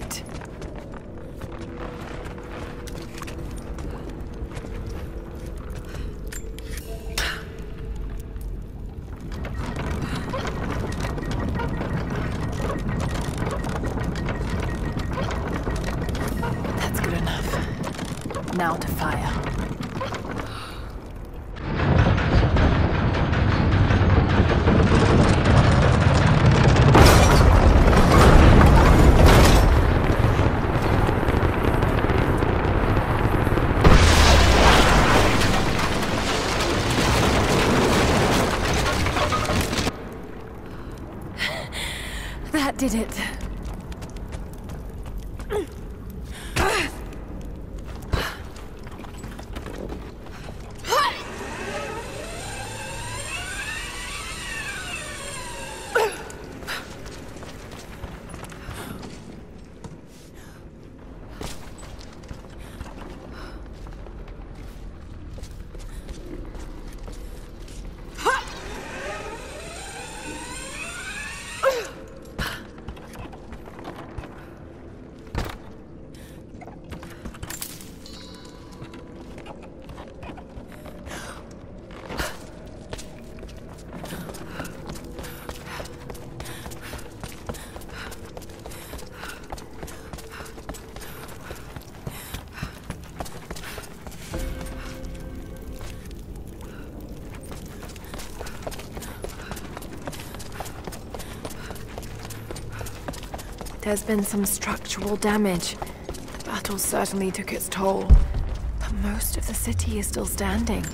down did it. There's been some structural damage. The battle certainly took its toll. But most of the city is still standing.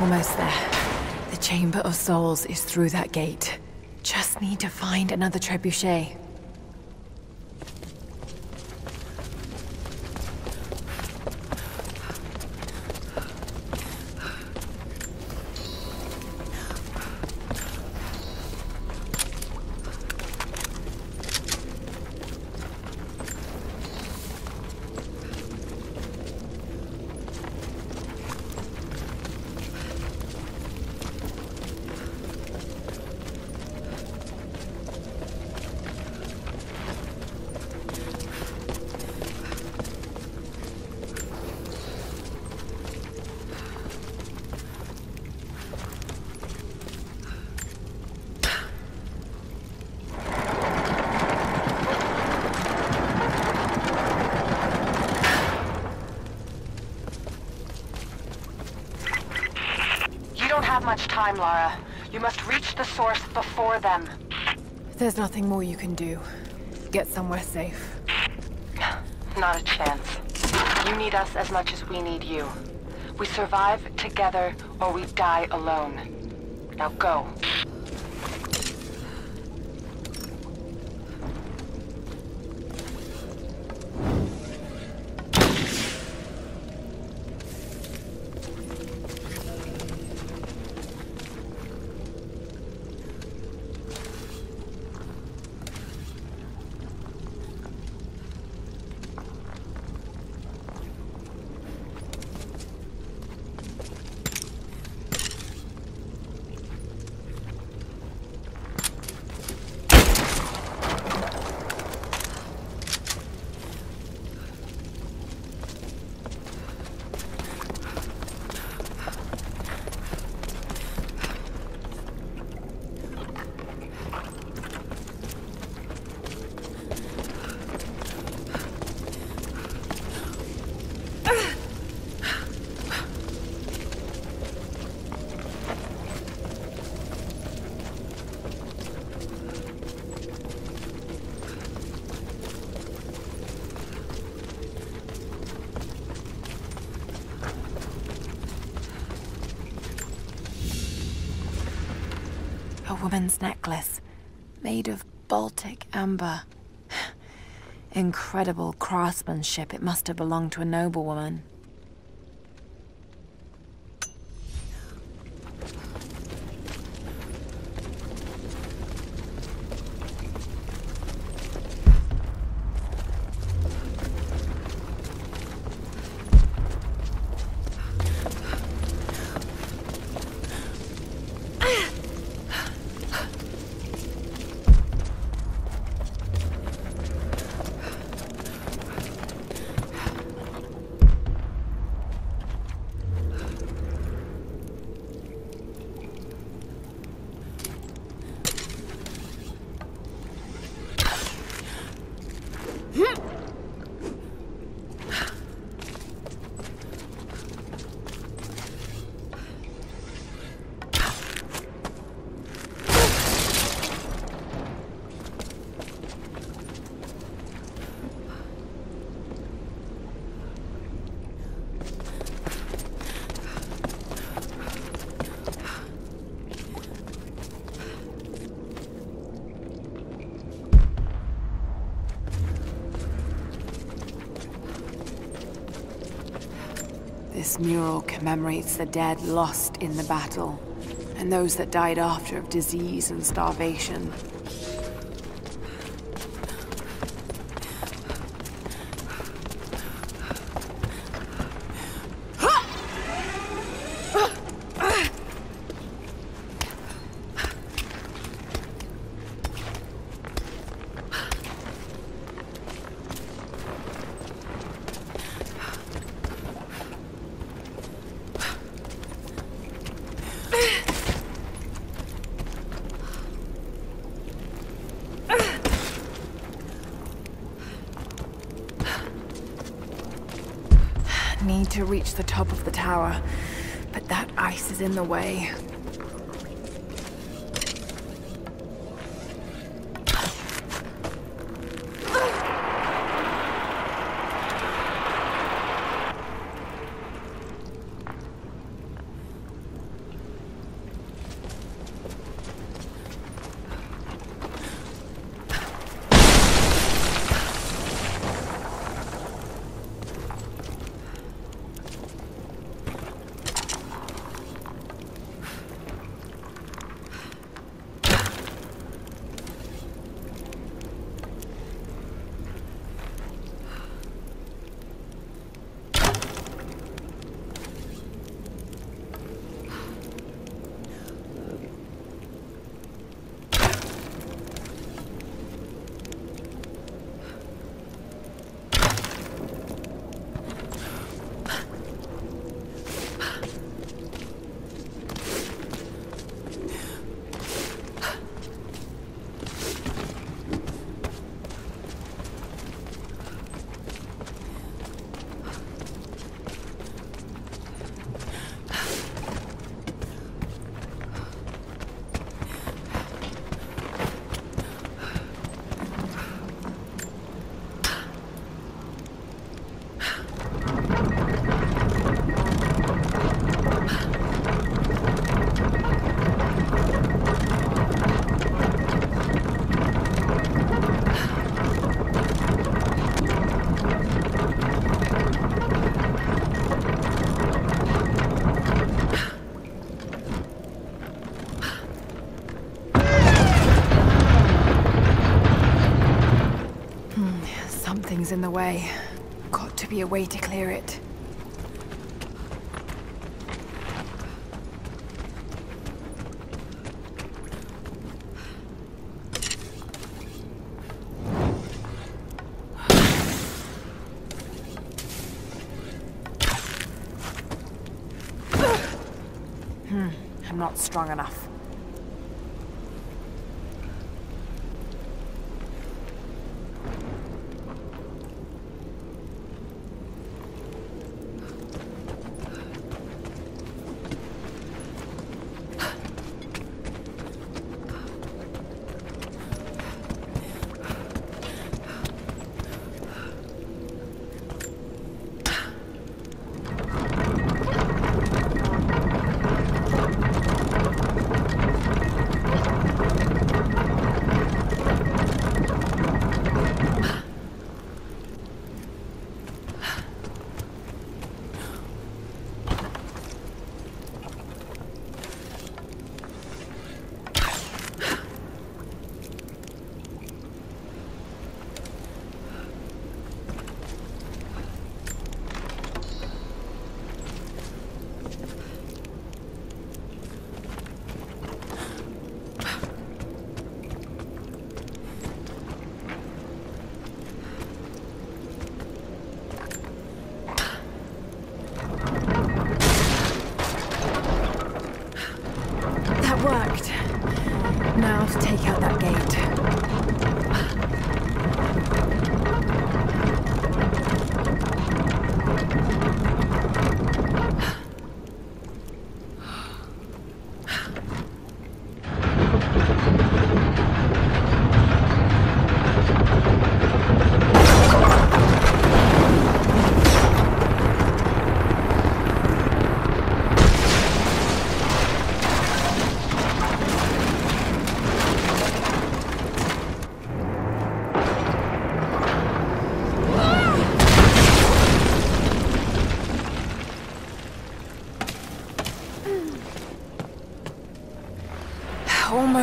Almost there. The Chamber of Souls is through that gate. Just need to find another trebuchet. You don't have much time, Lara. You must reach the source before them. There's nothing more you can do. Get somewhere safe. Not a chance. You need us as much as we need you. We survive together, or we die alone. Now go. Woman's necklace, made of Baltic amber. Incredible craftsmanship. It must have belonged to a noblewoman. This mural commemorates the dead lost in the battle, and those that died after of disease and starvation. Need to reach the top of the tower, but that ice is in the way. Way to clear it. Hmm, I'm not strong enough.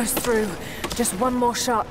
Almost through. Just one more shot.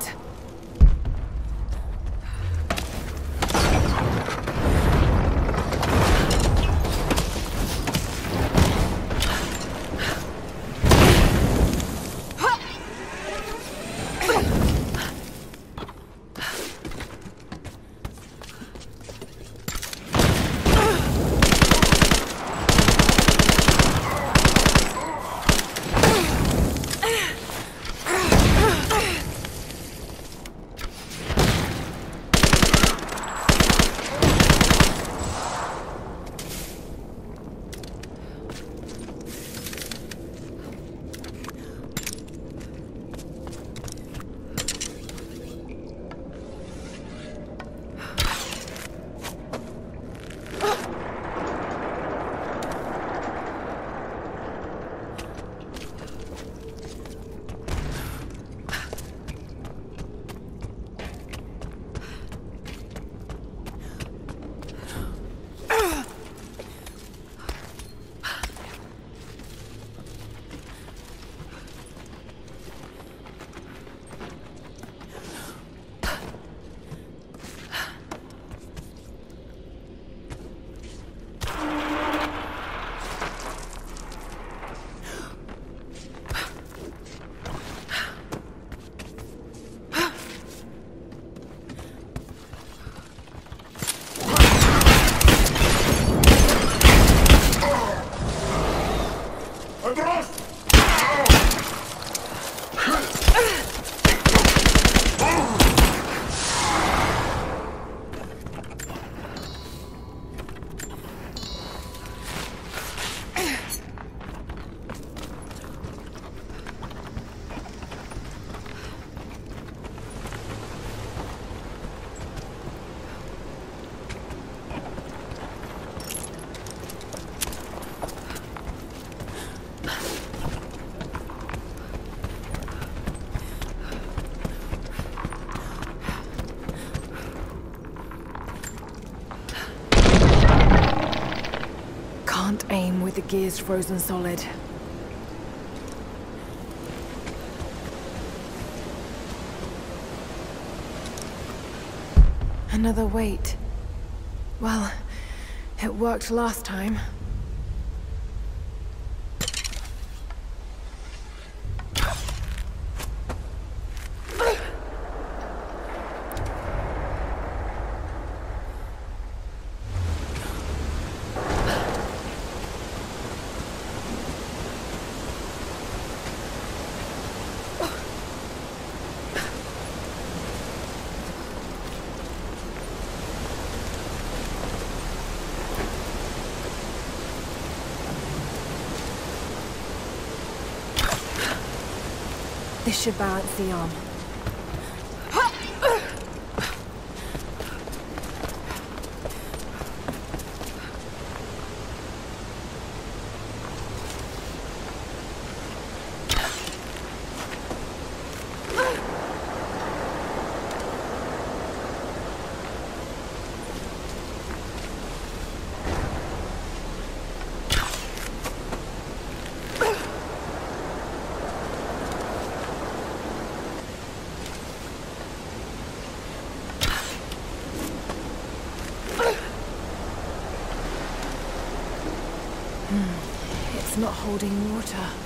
Gears frozen solid. Another wait. Well, it worked last time. Should balance the arm. It's not holding water.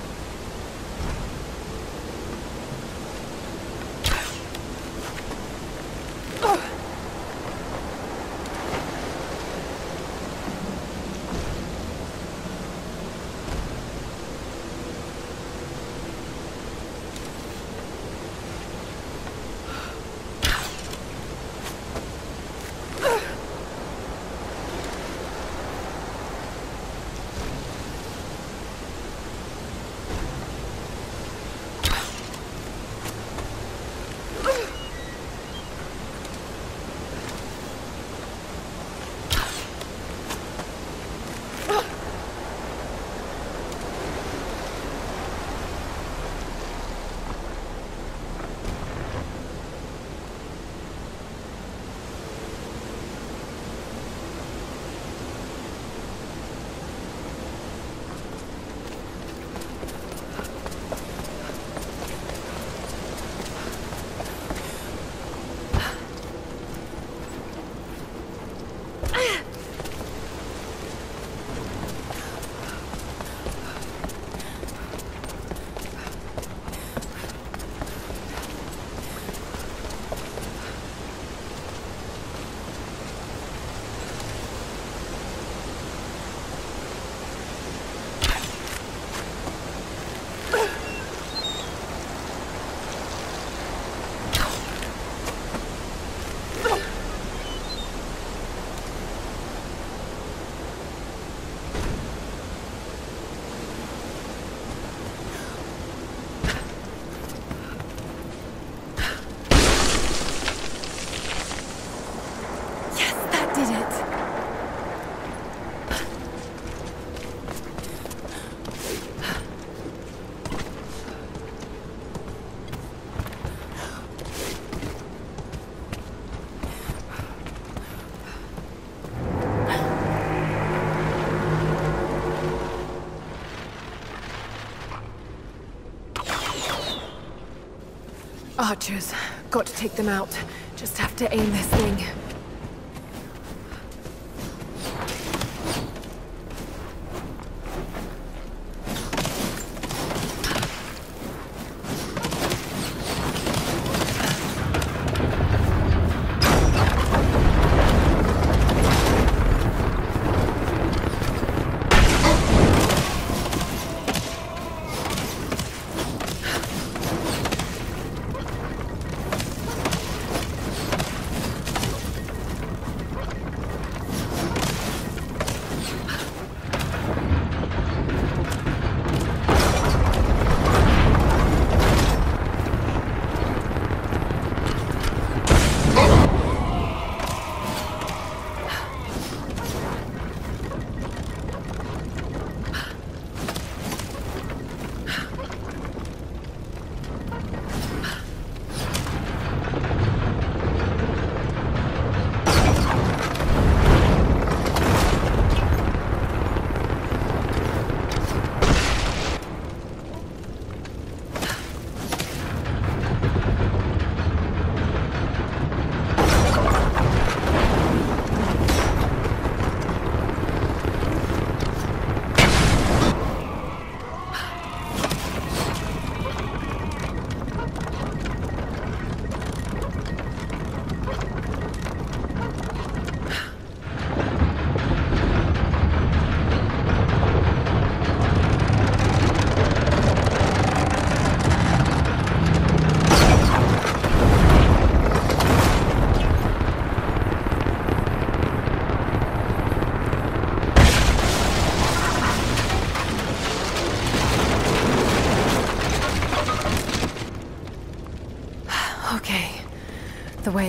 Archers. Got to take them out. Just have to aim this thing.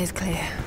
Is clear.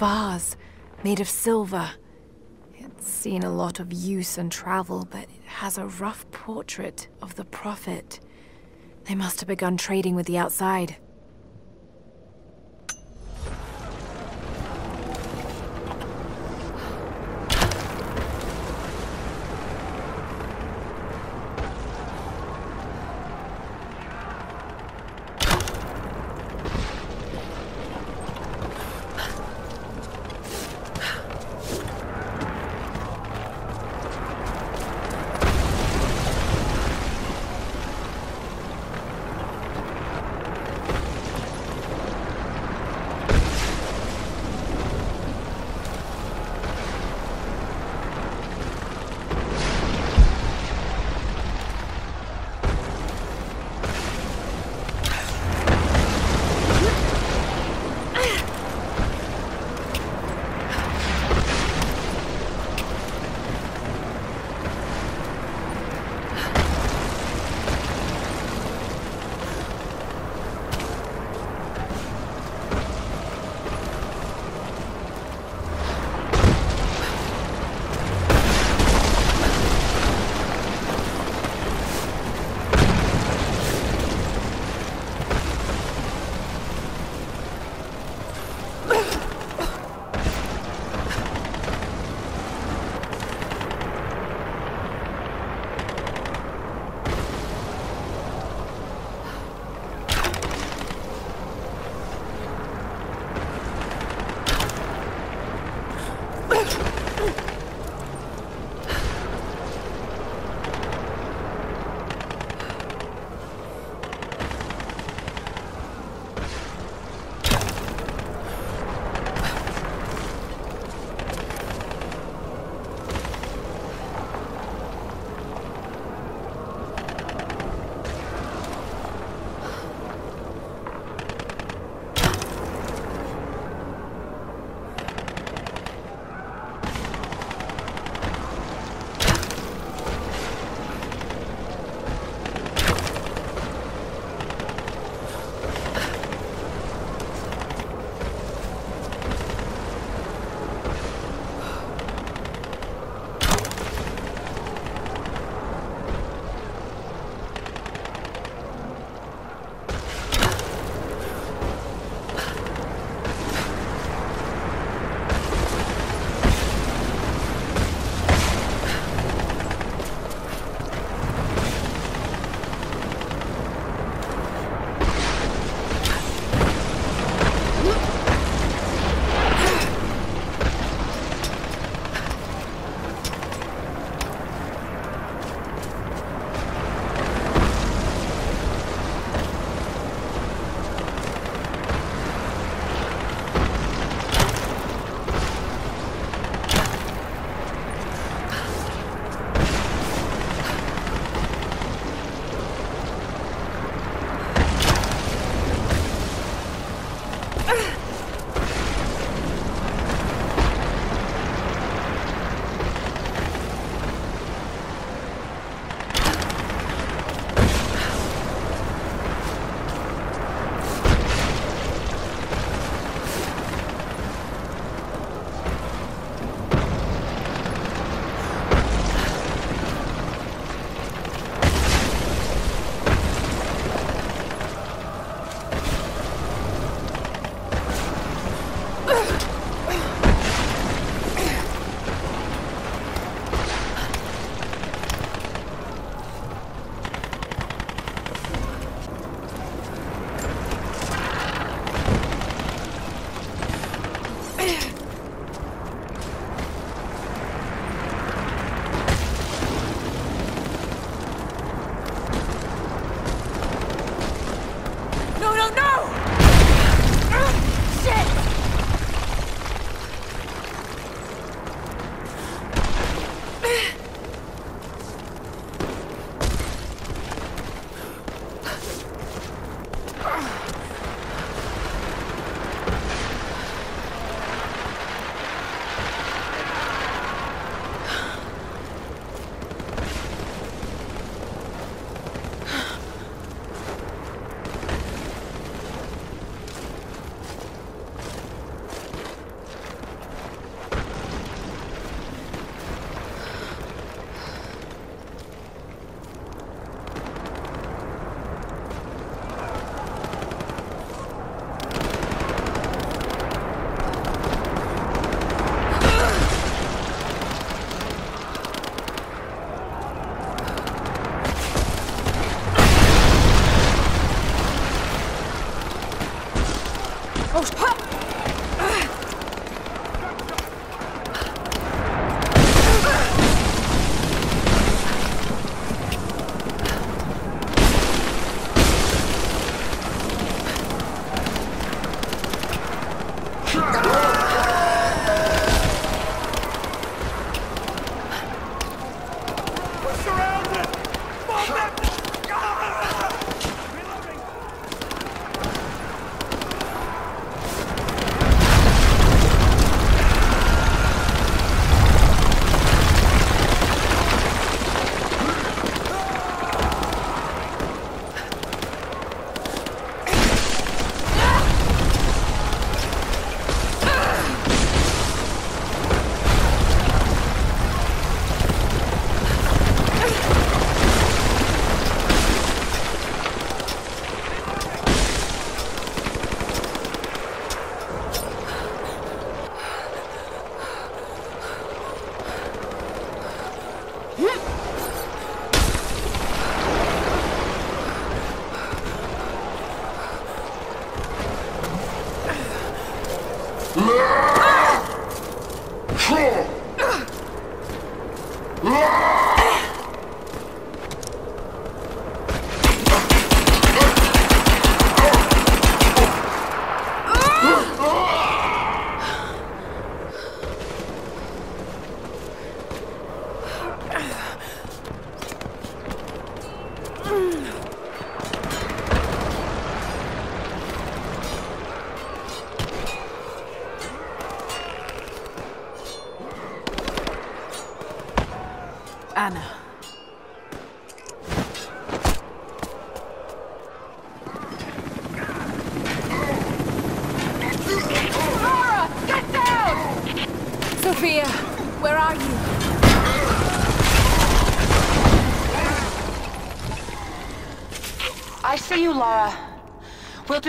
Vase made of silver. It's seen a lot of use and travel, but it has a rough portrait of the Prophet. They must have begun trading with the outside. Oh,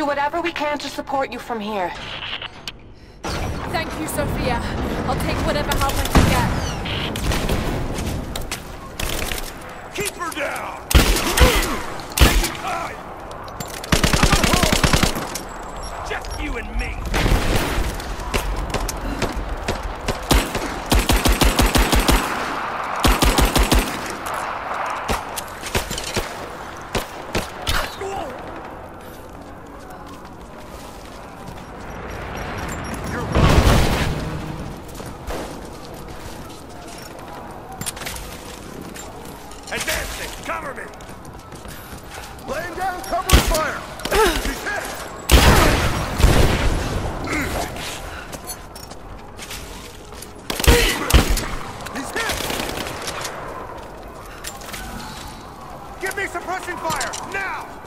do whatever we can to support you from here. Suppressing fire, now!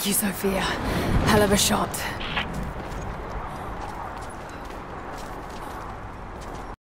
Thank you, Sofia. Hell of a shot.